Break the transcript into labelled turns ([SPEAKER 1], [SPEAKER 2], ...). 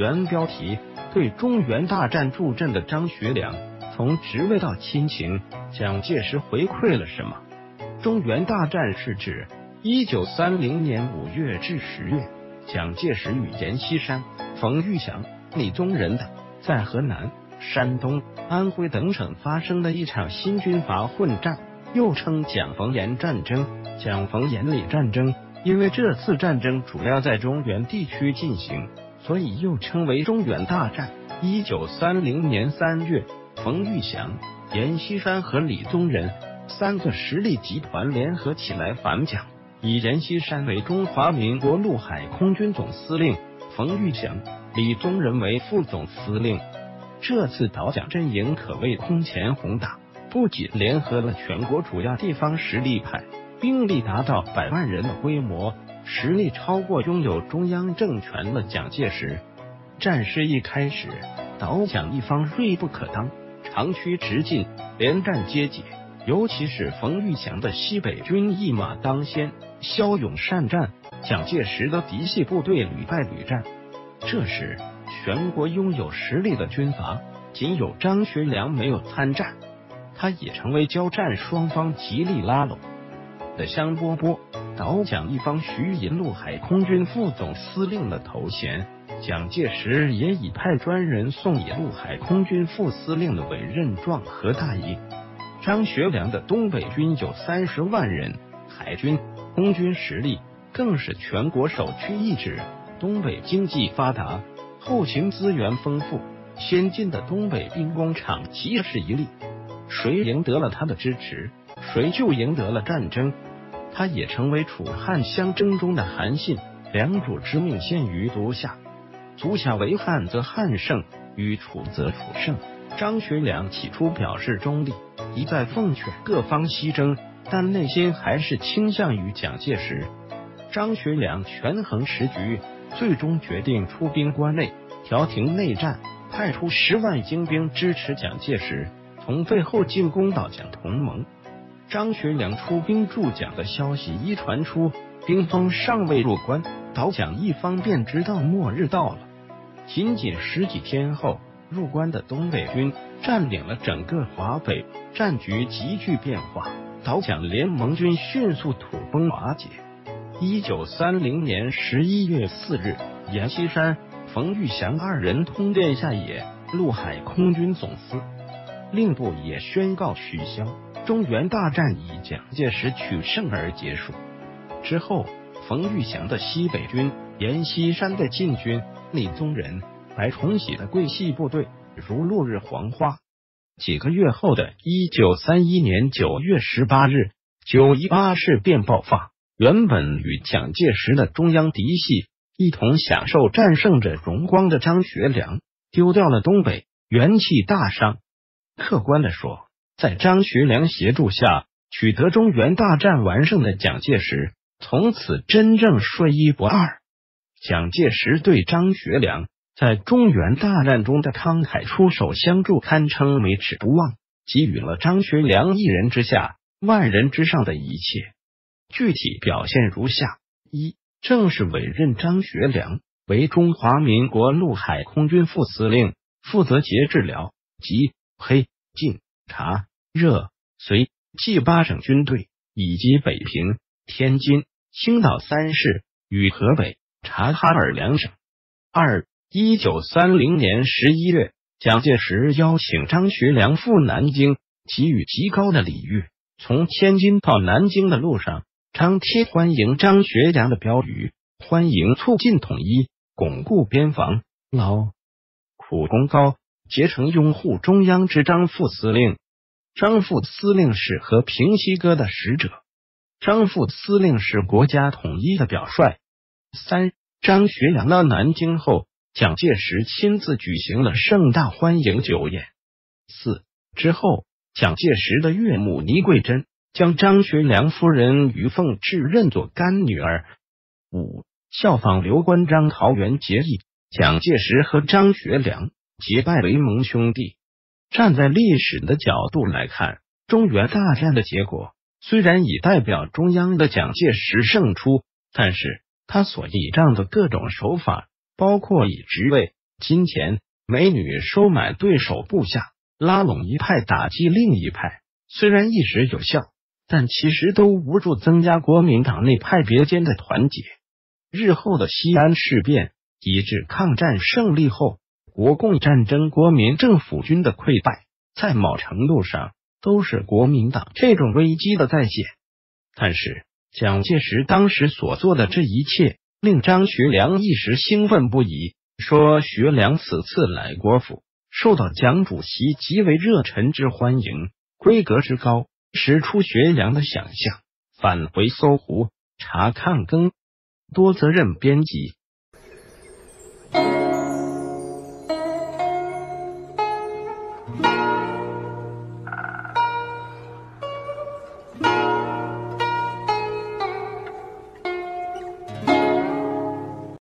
[SPEAKER 1] 原标题：对中原大战助阵的张学良，从职位到亲情，蒋介石回馈了什么？中原大战是指一九三零年五月至十月，蒋介石与阎锡山、冯玉祥、李宗仁等在河南、山东、安徽等省发生的一场新军阀混战，又称蒋冯阎战争、蒋冯阎李战争。因为这次战争主要在中原地区进行，所以又称为中原大战。一九三零年三月，冯玉祥、阎锡山和李宗仁三个实力集团联合起来反蒋，以阎锡山为中华民国陆海空军总司令，冯玉祥、李宗仁为副总司令。这次倒蒋阵营可谓空前宏大，不仅联合了全国主要地方实力派。兵力达到百万人的规模，实力超过拥有中央政权的蒋介石。战事一开始，倒蒋一方锐不可当，长驱直进，连战皆捷。尤其是冯玉祥的西北军一马当先，骁勇善战，蒋介石的嫡系部队屡败屡战。这时，全国拥有实力的军阀，仅有张学良没有参战，他也成为交战双方极力拉拢。的香饽饽，倒蒋一方徐银陆海空军副总司令的头衔，蒋介石也已派专人送以陆海空军副司令的委任状和大印。张学良的东北军有三十万人，海军、空军实力更是全国首屈一指。东北经济发达，后勤资源丰富，先进的东北兵工厂结实一例。谁赢得了他的支持？谁就赢得了战争，他也成为楚汉相争中的韩信，两主之命陷于足下，足下为汉则汉胜，与楚则楚胜。张学良起初表示中立，一再奉劝各方西征，但内心还是倾向于蒋介石。张学良权衡时局，最终决定出兵关内，调停内战，派出十万精兵支持蒋介石，从背后进攻到蒋同盟。张学良出兵助蒋的消息一传出，兵锋尚未入关，倒蒋一方便知道末日到了。仅仅十几天后，入关的东北军占领了整个华北，战局急剧变化，倒蒋联盟军迅速土崩瓦解。一九三零年十一月四日，阎锡山、冯玉祥二人通电下野，陆海空军总司令部也宣告取消。中原大战以蒋介石取胜而结束。之后，冯玉祥的西北军、阎锡山的晋军、李宗仁、白崇禧的桂系部队如落日黄花。几个月后的一九三一年九月十八日，九一八事变爆发。原本与蒋介石的中央嫡系一同享受战胜者荣光的张学良，丢掉了东北，元气大伤。客观的说。在张学良协助下，取得中原大战完胜的蒋介石，从此真正说一不二。蒋介石对张学良在中原大战中的慷慨出手相助，堪称没齿不忘，给予了张学良一人之下，万人之上的一切。具体表现如下：一，正式委任张学良为中华民国陆海空军副司令，负责节治疗及黑晋察。热、绥、冀八省军队以及北平、天津、青岛三市与河北、察哈尔两省。二，一九三零年十一月，蒋介石邀请张学良赴南京，给予极高的礼遇。从天津到南京的路上，张贴欢迎张学良的标语，欢迎促进统一、巩固边防、劳苦功高、竭诚拥护中央之张副司令。张副司令是和平西哥的使者，张副司令是国家统一的表率。三，张学良到南京后，蒋介石亲自举行了盛大欢迎酒宴。四之后，蒋介石的岳母倪桂珍将张学良夫人于凤至认作干女儿。五，效仿刘关张桃园结义，蒋介石和张学良结拜为盟兄弟。站在历史的角度来看，中原大战的结果虽然以代表中央的蒋介石胜出，但是他所倚仗的各种手法，包括以职位、金钱、美女收买对手部下，拉拢一派打击另一派。虽然一时有效，但其实都无助增加国民党内派别间的团结。日后的西安事变以至抗战胜利后国共战争国民政府军的溃败，在某程度上都是国民党这种危机的再现。但是蒋介石当时所做的这一切，令张学良一时兴奋不已，说学良此次来国府，受到蒋主席极为热忱之欢迎，规格之高，使出学良的想象。返回搜狐查抗更。多责任编辑。